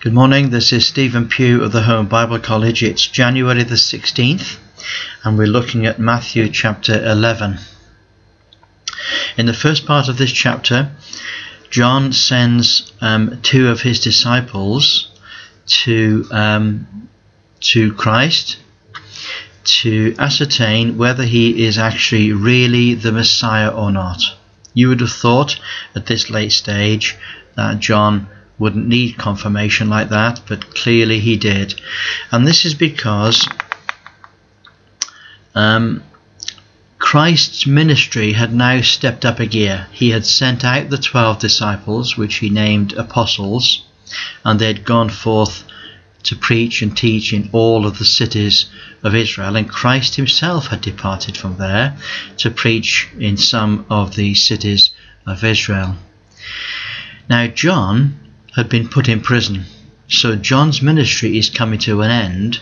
Good morning. This is Stephen Pugh of the Home Bible College. It's January the 16th, and we're looking at Matthew chapter 11. In the first part of this chapter, John sends um, two of his disciples to um, to Christ to ascertain whether he is actually really the Messiah or not. You would have thought at this late stage that John wouldn't need confirmation like that, but clearly he did. And this is because um, Christ's ministry had now stepped up a gear. He had sent out the 12 disciples, which he named apostles, and they had gone forth to preach and teach in all of the cities of Israel, and Christ himself had departed from there to preach in some of the cities of Israel. Now, John had been put in prison. So John's ministry is coming to an end,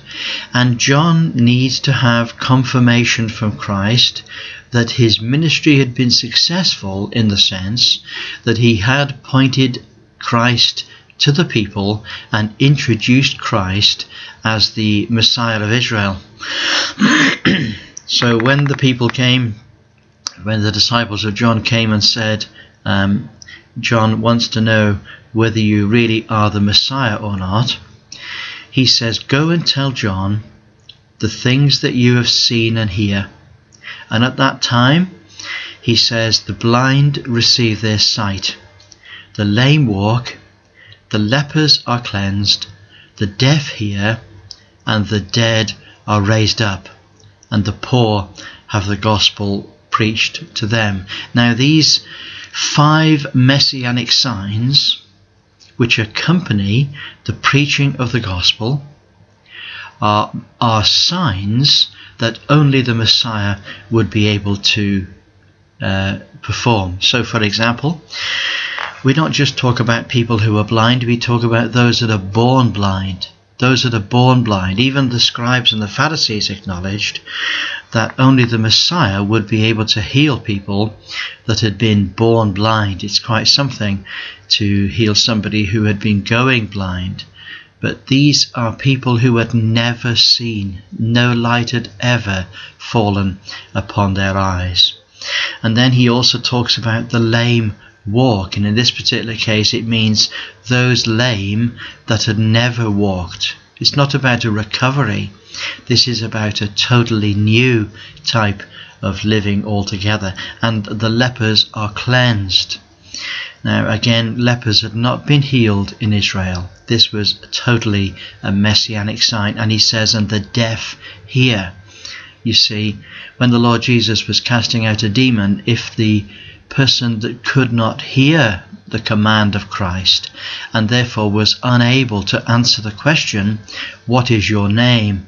and John needs to have confirmation from Christ that his ministry had been successful in the sense that he had pointed Christ to the people and introduced Christ as the Messiah of Israel. so when the people came, when the disciples of John came and said, um, John wants to know whether you really are the Messiah or not, he says, Go and tell John the things that you have seen and hear. And at that time, he says, The blind receive their sight, the lame walk, the lepers are cleansed, the deaf hear, and the dead are raised up, and the poor have the gospel preached to them. Now, these five messianic signs which accompany the preaching of the gospel are, are signs that only the Messiah would be able to uh, perform. So, for example, we don't just talk about people who are blind, we talk about those that are born blind. Those that are born blind. Even the scribes and the Pharisees acknowledged that only the Messiah would be able to heal people that had been born blind. It's quite something to heal somebody who had been going blind. But these are people who had never seen, no light had ever fallen upon their eyes. And then he also talks about the lame walk, and in this particular case, it means those lame that had never walked. It's not about a recovery, this is about a totally new type of living altogether, and the lepers are cleansed. Now, again, lepers had not been healed in Israel. This was totally a messianic sign. And he says, and the deaf hear. You see, when the Lord Jesus was casting out a demon, if the person that could not hear the command of Christ and therefore was unable to answer the question, What is your name?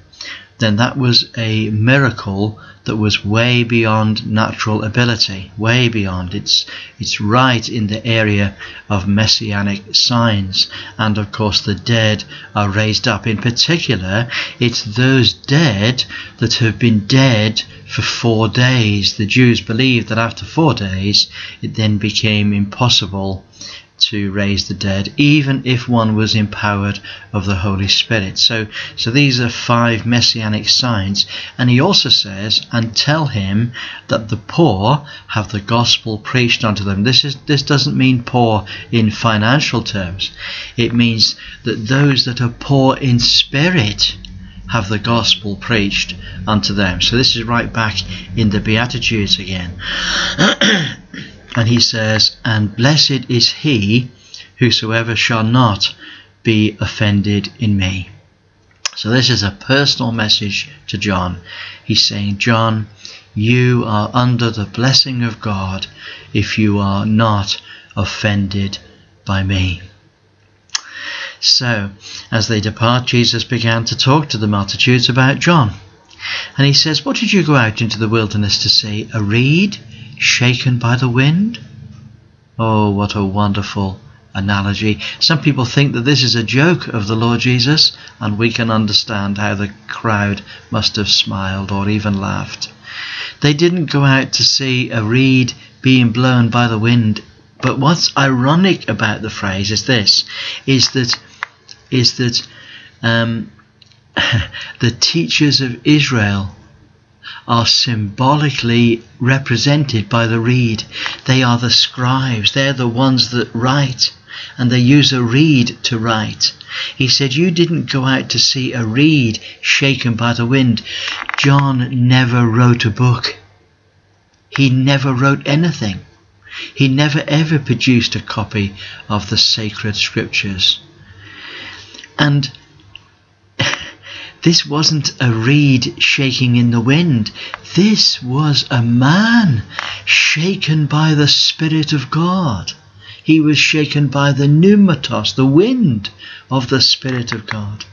then that was a miracle that was way beyond natural ability, way beyond. It's, it's right in the area of messianic signs. And of course, the dead are raised up. In particular, it's those dead that have been dead for four days. The Jews believed that after four days, it then became impossible to raise the dead, even if one was empowered of the Holy Spirit. So, so these are five messianic signs. And he also says, and tell him that the poor have the gospel preached unto them. This is this doesn't mean poor in financial terms. It means that those that are poor in spirit have the gospel preached unto them. So this is right back in the Beatitudes again. And he says, And blessed is he whosoever shall not be offended in me. So this is a personal message to John. He's saying, John, you are under the blessing of God if you are not offended by me. So, as they depart, Jesus began to talk to the multitudes about John. And he says, What did you go out into the wilderness to see? A reed shaken by the wind? Oh, what a wonderful analogy. Some people think that this is a joke of the Lord Jesus, and we can understand how the crowd must have smiled or even laughed. They didn't go out to see a reed being blown by the wind, but what's ironic about the phrase is this is that is that um, the teachers of Israel are symbolically represented by the reed. They are the scribes, they're the ones that write, and they use a reed to write. He said, You didn't go out to see a reed shaken by the wind. John never wrote a book, he never wrote anything. He never ever produced a copy of the sacred scriptures. And this wasn't a reed shaking in the wind. This was a man shaken by the Spirit of God. He was shaken by the pneumatos, the wind of the Spirit of God.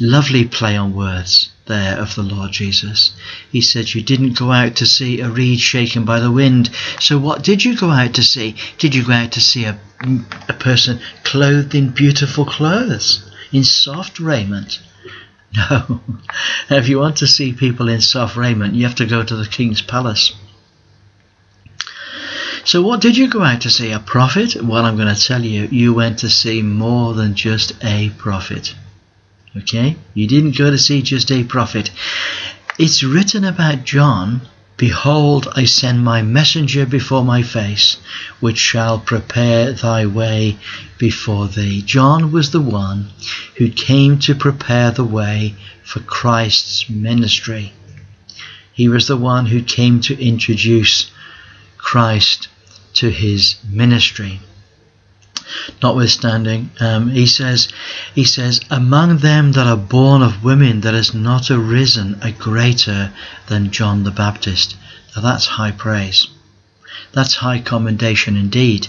Lovely play on words there of the Lord Jesus. He said, You didn't go out to see a reed shaken by the wind. So what did you go out to see? Did you go out to see a, a person clothed in beautiful clothes, in soft raiment? No. if you want to see people in soft raiment, you have to go to the king's palace. So, what did you go out to see? A prophet? Well, I'm going to tell you, you went to see more than just a prophet. Okay? You didn't go to see just a prophet. It's written about John Behold, I send my messenger before my face, which shall prepare thy way before thee. John was the one who came to prepare the way for Christ's ministry. He was the one who came to introduce Christ to his ministry. Notwithstanding, um, he says, he says, among them that are born of women, there has not arisen a greater than John the Baptist. Now that's high praise. That's high commendation indeed.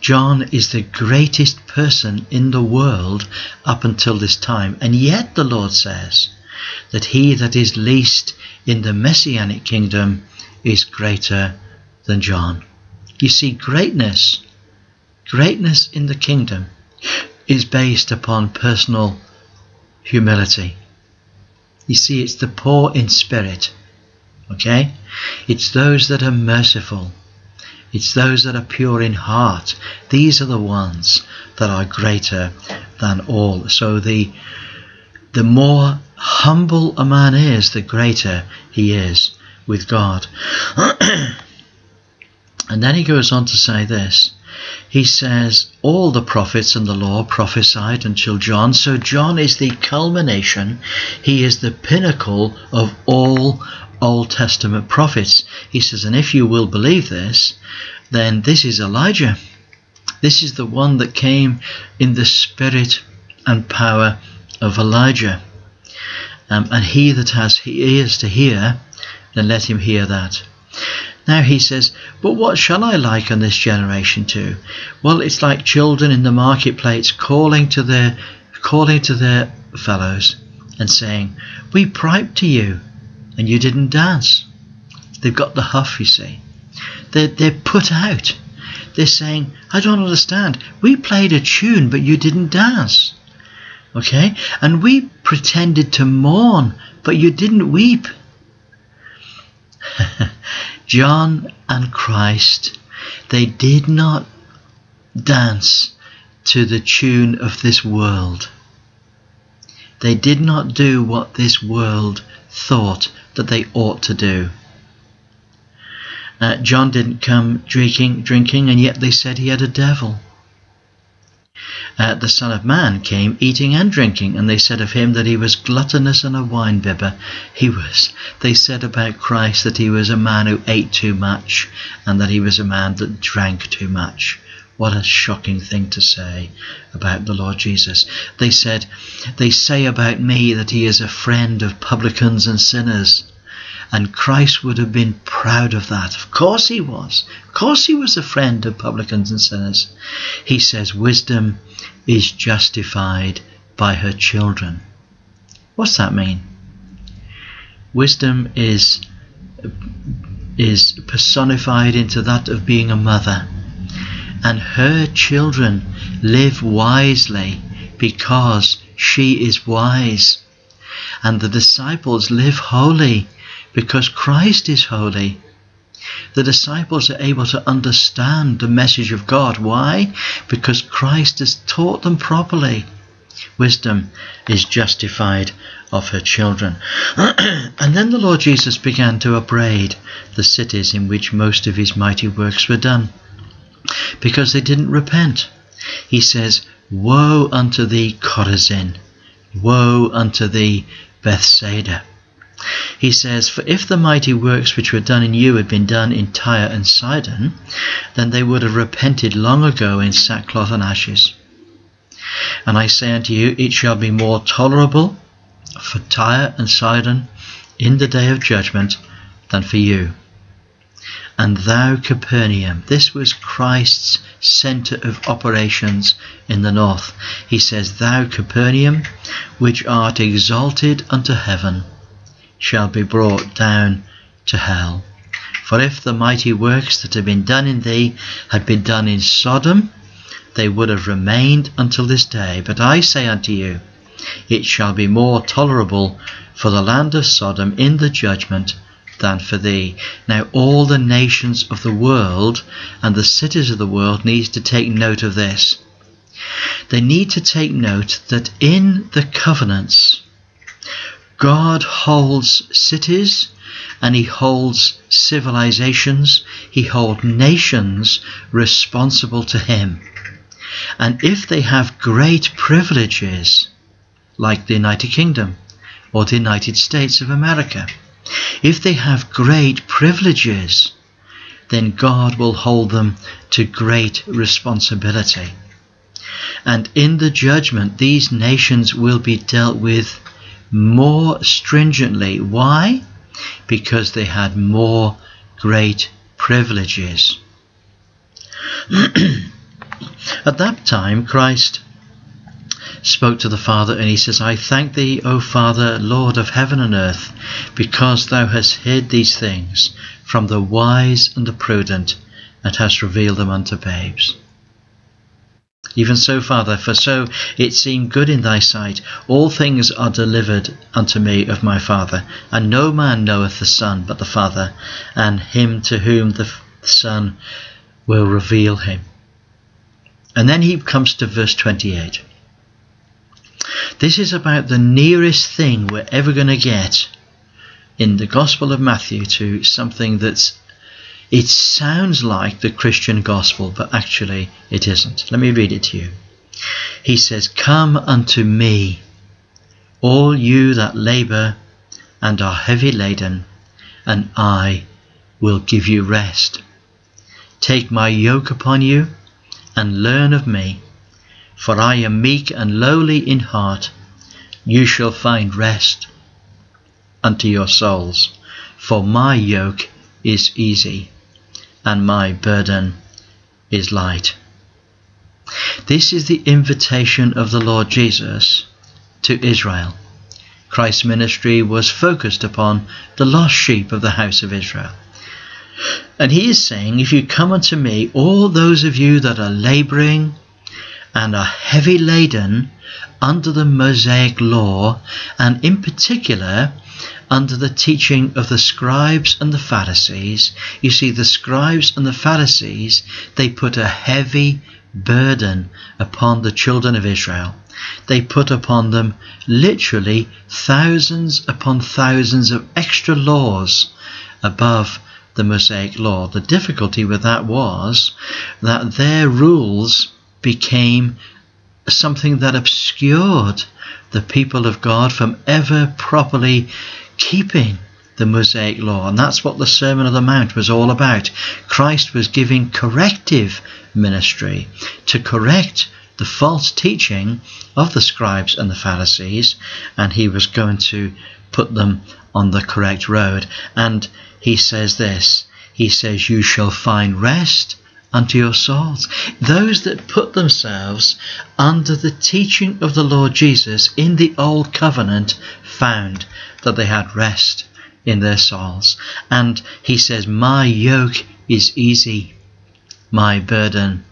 John is the greatest person in the world up until this time, and yet the Lord says that he that is least in the messianic kingdom is greater than John. You see, greatness Greatness in the kingdom is based upon personal humility. You see, it's the poor in spirit. Okay? It's those that are merciful. It's those that are pure in heart. These are the ones that are greater than all. So the the more humble a man is, the greater he is with God. and then he goes on to say this he says all the prophets and the law prophesied until John. So John is the culmination, he is the pinnacle of all Old Testament prophets. He says, and if you will believe this, then this is Elijah. This is the one that came in the spirit and power of Elijah. Um, and he that has ears to hear, then let him hear that. Now he says, But what shall I liken this generation to? Well, it's like children in the marketplace calling to their calling to their fellows and saying, We piped to you and you didn't dance. They've got the huff, you see. They're, they're put out. They're saying, I don't understand. We played a tune, but you didn't dance. Okay? And we pretended to mourn, but you didn't weep. John and Christ, they did not dance to the tune of this world. They did not do what this world thought that they ought to do. Uh, John didn't come drinking, drinking, and yet they said he had a devil uh, the Son of Man came eating and drinking, and they said of him that he was gluttonous and a winebibber. He was. They said about Christ that he was a man who ate too much, and that he was a man that drank too much. What a shocking thing to say about the Lord Jesus. They said, They say about me that he is a friend of publicans and sinners. And Christ would have been proud of that. Of course he was. Of course he was a friend of publicans and sinners. He says, Wisdom is justified by her children. What's that mean? Wisdom is is personified into that of being a mother. And her children live wisely because she is wise. And the disciples live holy because Christ is holy. The disciples are able to understand the message of God. Why? Because Christ has taught them properly. wisdom is justified of her children. and then the Lord Jesus began to upbraid the cities in which most of his mighty works were done because they didn't repent. He says, Woe unto thee, Chorazin! Woe unto thee, Bethsaida! He says, For if the mighty works which were done in you had been done in Tyre and Sidon, then they would have repented long ago in sackcloth and ashes. And I say unto you, it shall be more tolerable for Tyre and Sidon in the day of judgment than for you. And thou, Capernaum, this was Christ's centre of operations in the north. He says, Thou, Capernaum, which art exalted unto heaven, shall be brought down to hell. For if the mighty works that have been done in thee had been done in Sodom, they would have remained until this day. But I say unto you, it shall be more tolerable for the land of Sodom in the judgment than for thee. Now all the nations of the world and the cities of the world needs to take note of this. They need to take note that in the covenants God holds cities and he holds civilizations, he holds nations responsible to him. And if they have great privileges, like the United Kingdom or the United States of America, if they have great privileges, then God will hold them to great responsibility. And in the judgment, these nations will be dealt with more stringently. Why? Because they had more great privileges. At that time, Christ spoke to the Father and he says, I thank thee, O Father, Lord of heaven and earth, because thou hast hid these things from the wise and the prudent and hast revealed them unto babes. Even so, Father, for so it seemed good in thy sight. All things are delivered unto me of my Father, and no man knoweth the Son but the Father, and him to whom the Son will reveal him. And then he comes to verse 28. This is about the nearest thing we're ever going to get in the Gospel of Matthew to something that's it sounds like the Christian gospel, but actually it isn't. Let me read it to you. He says, Come unto me, all you that labour and are heavy laden, and I will give you rest. Take my yoke upon you and learn of me, for I am meek and lowly in heart. You shall find rest unto your souls, for my yoke is easy and my burden is light. This is the invitation of the Lord Jesus to Israel. Christ's ministry was focused upon the lost sheep of the house of Israel. And he is saying, If you come unto me, all those of you that are laboring and are heavy laden under the Mosaic law, and in particular under the teaching of the scribes and the Pharisees. You see, the scribes and the Pharisees, they put a heavy burden upon the children of Israel. They put upon them literally thousands upon thousands of extra laws above the Mosaic law. The difficulty with that was that their rules became something that obscured the people of God from ever properly keeping the Mosaic law. And that's what the Sermon on the Mount was all about. Christ was giving corrective ministry to correct the false teaching of the scribes and the Pharisees, and he was going to put them on the correct road. And he says this He says, You shall find rest unto your souls. Those that put themselves under the teaching of the Lord Jesus in the Old Covenant found that they had rest in their souls. And he says, My yoke is easy, my burden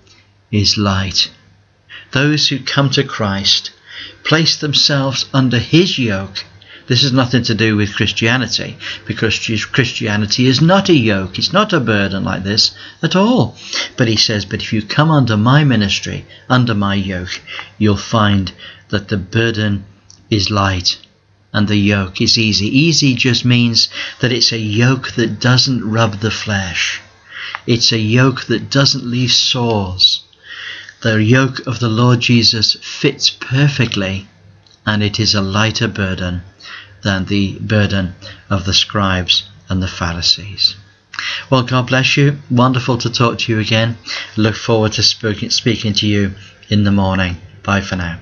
is light. Those who come to Christ place themselves under his yoke this has nothing to do with Christianity, because Christianity is not a yoke, it's not a burden like this at all. But he says, But if you come under my ministry, under my yoke, you'll find that the burden is light and the yoke is easy. Easy just means that it's a yoke that doesn't rub the flesh. It's a yoke that doesn't leave sores. The yoke of the Lord Jesus fits perfectly and it is a lighter burden than the burden of the scribes and the Pharisees. Well, God bless you. Wonderful to talk to you again. Look forward to speaking to you in the morning. Bye for now.